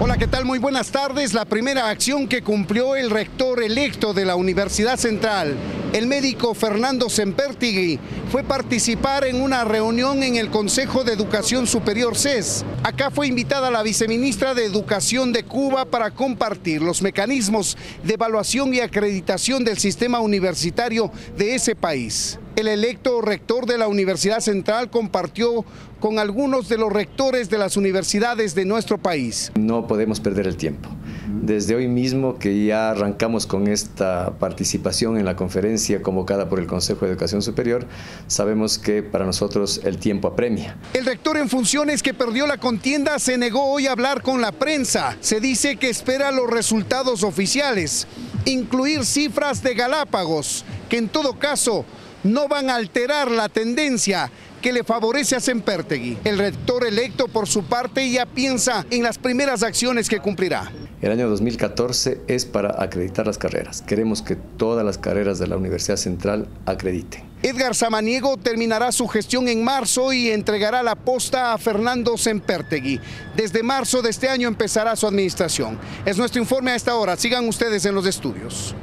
Hola, ¿qué tal? Muy buenas tardes. La primera acción que cumplió el rector electo de la Universidad Central, el médico Fernando Sempertigui, fue participar en una reunión en el Consejo de Educación Superior CES. Acá fue invitada la viceministra de Educación de Cuba para compartir los mecanismos de evaluación y acreditación del sistema universitario de ese país. El electo rector de la Universidad Central compartió con algunos de los rectores de las universidades de nuestro país. No podemos perder el tiempo. Desde hoy mismo que ya arrancamos con esta participación en la conferencia convocada por el Consejo de Educación Superior, sabemos que para nosotros el tiempo apremia. El rector en funciones que perdió la contienda se negó hoy a hablar con la prensa. Se dice que espera los resultados oficiales, incluir cifras de Galápagos, que en todo caso no van a alterar la tendencia que le favorece a Sempertegui. El rector electo, por su parte, ya piensa en las primeras acciones que cumplirá. El año 2014 es para acreditar las carreras. Queremos que todas las carreras de la Universidad Central acrediten. Edgar Samaniego terminará su gestión en marzo y entregará la posta a Fernando Sempertegui. Desde marzo de este año empezará su administración. Es nuestro informe a esta hora. Sigan ustedes en los estudios.